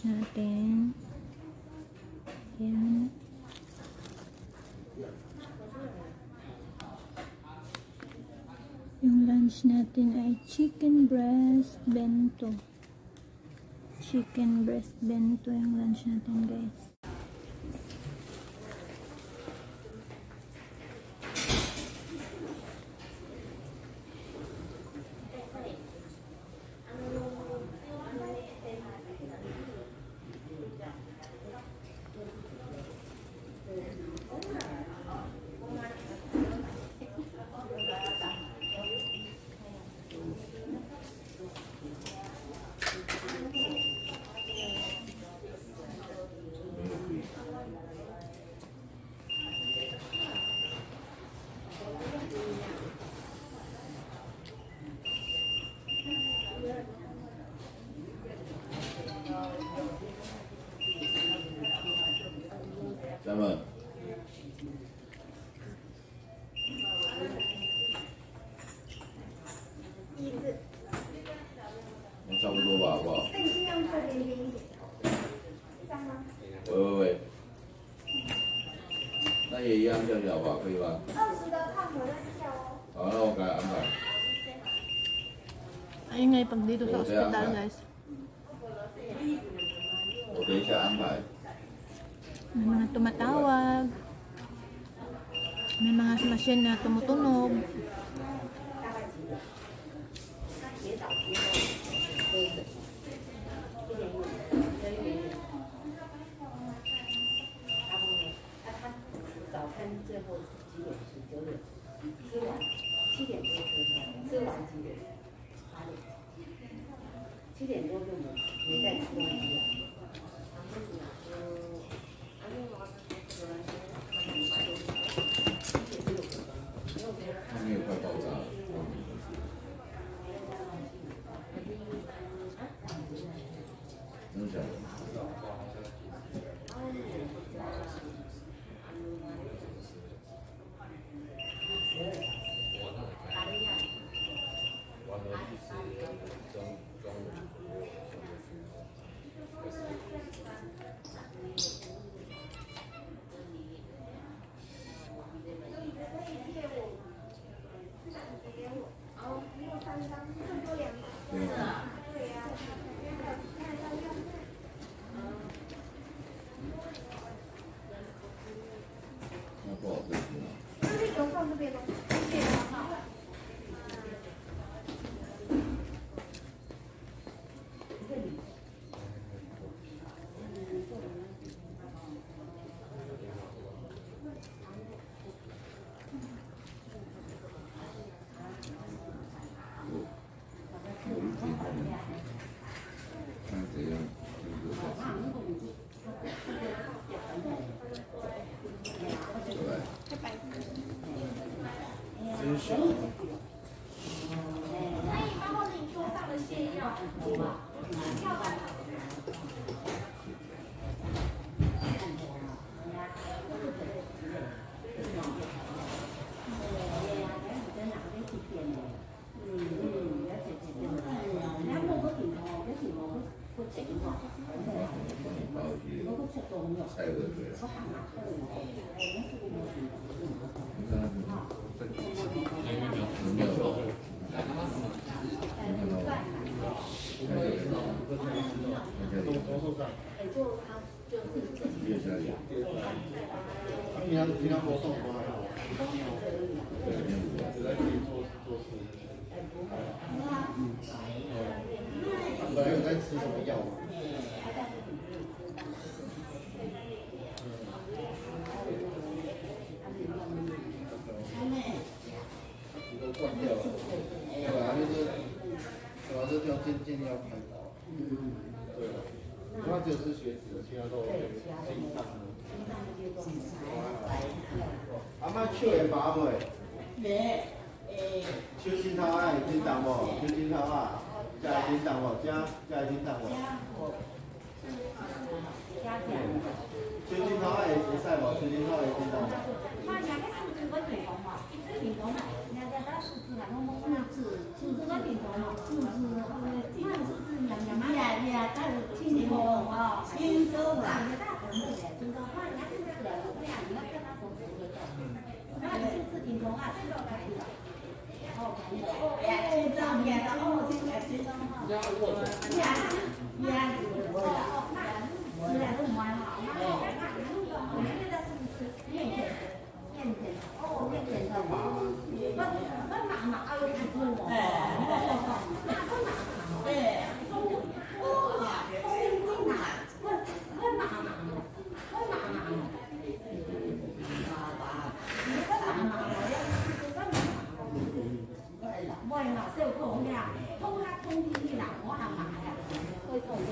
lunch natin. Yan. Yung lunch natin ay chicken breast bento. Chicken breast bento yung lunch natin guys. 咱们差不多吧，好不好？喂喂喂，那也一样叫小吧，可以吧？二十的胖我在叫哦。好，那我 May mga tumatawag. May mga machine na tumutunog. 泻药。把我些菜的对了。你看，有没有？越下越。平常平常活动多还好，对，练舞啊。在自己做做事。本来有在吃什么药吗？都断掉了，对啊，就是主要是要渐渐要开刀。对，他只有吃血脂，其他都 OK，心脏的。阿妈手会麻袂？咧，诶，手指头啊会震动无？头啊，这会震动无？这这会震动无？头啊会会使无？手指头会震动无？妈，人家数字会平衡嘛？平衡嘛？人家打数字嘛，拢拢数字，数字会平衡嘛？数字，那数字，人家妈呀呀，但是听平衡啊。大可能的，听说话人家是这个，不然你要跟他说说的。那你是自己从啊，这个可以的。哦，可以的。哎，今朝天的哦，今天今朝哈。这样握手。呀呀，我的哦，那是两个蛮好，那我看我们现在是不是面点的？面点哦，面点的嘛，不不麻麻，哎呦，太多了。哎，那不麻麻，哎，哦，哦，哦，不麻，不不麻麻，不麻麻。喂，老师有空呀，通他通天啦，我行埋啊，會痛嘅，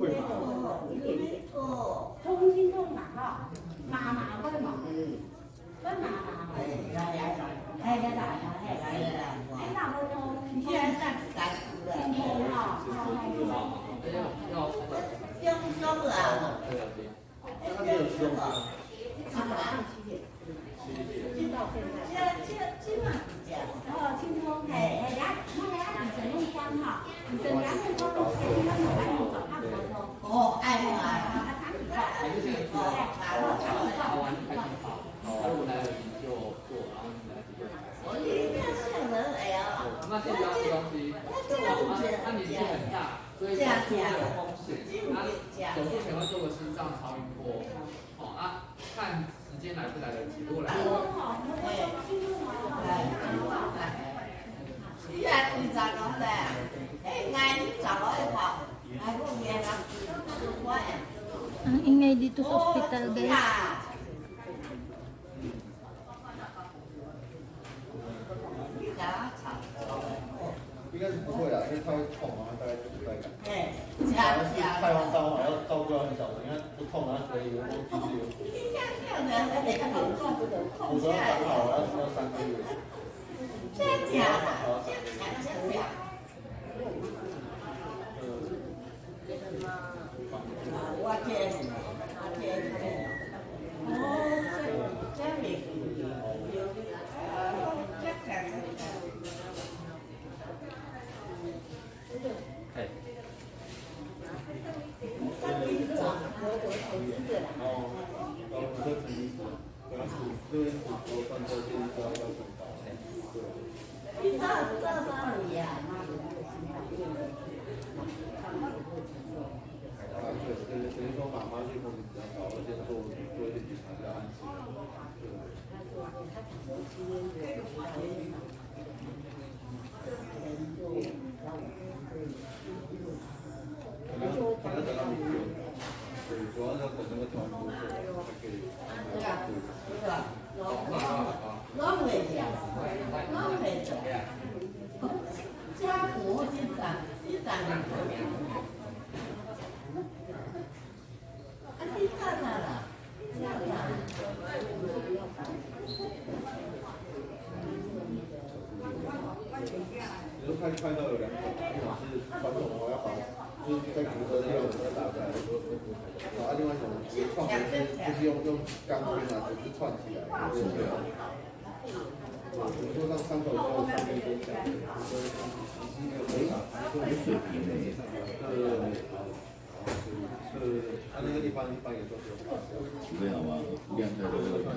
會痛，哦，通天通麻嗬，麻麻嗰啲麻，嗰麻麻，係係係係係係，你嗱會痛，即係真係痛痛嗬，要要用用了，对啊对。那啊？唔使用光嗬，唔使用光，我哋應該唔使用左拍左拖。哦，爱不爱？啊，他比较，还是现在做，查完开始跑，然后来得及就做，然后你来得及就我一看像人哎呀，那先不要吃东西，那年纪很大，所以手术会有风险。那手术前会做个心脏超音波，来来得及。如果来得及，依家你咋講咧？誒，嗌你走落去跑，嗌個嘢啦，我誒。Ang ingay dito sa hospital guys. 应该是不会啦，因为它会痛嘛，大概就是大概。哎，主加要是加。开完刀嘛，要照顾到很小的，你看不痛，然后可以有有其实有，你看这样的，那个动作，骨头长好了要要三个月。真假的，真假真假。我天，我天，哦，这这没，呃，这看着。哎，然后然后骨科成医生，然后骨这边骨头断掉，建议要要动刀。对。你这这哪里呀？啊，对，等于等于说妈妈去风险比较高，而且做做一些检查比较安心。对。可能可能等到明天，对，主要是要等那个调完之后才可以安排对。是吧？老老会讲，老会讲。家国经常经常讲。啊，你看看啦，这样啦。比如开开刀有两种，一种是传统的，我要把就是在骨头那边把它打开，啊，另外一种是创的是就是用用钢钉啊，就是串起来，对不对。比如说让伤口做上面跟下面，就是已经没有可以做有水平的，对对对。是，他那个地方一般也都是有化疗。这样吧，量太多了。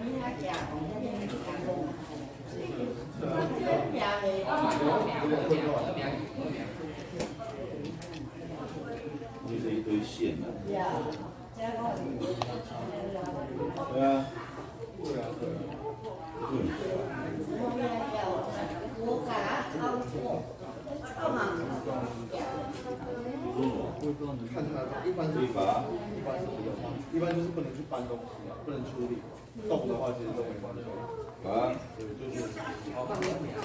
你还讲，你那边讲过吗？真假的？因为这一堆线啊。呀，这个。对啊。对啊，对啊。我也要，我给他操作，操嘛。看他一般是一般一般是不用，一般就是不能去搬东西啊，不能处理。动的话其实都没关系。啊。对，就是。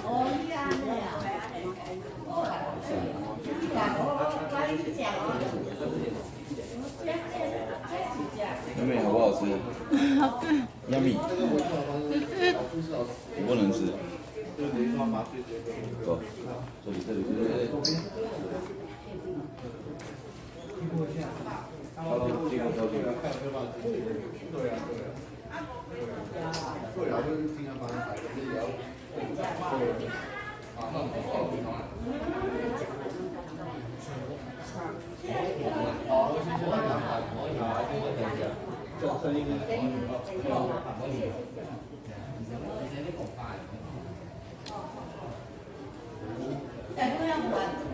哦，一样的呀。哦，我不能吃。走。哈喽，你好，你好。六十幾個，兩百，兩百八蚊年。而而且啲仲快。哦哦哦。再多兩百，就。好。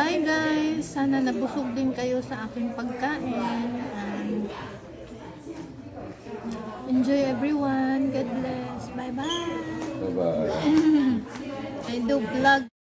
Bye guys! Sana nabusog din kayo sa aking pagkain. And enjoy everyone. God bless. Bye-bye. Bye-bye. I do vlog.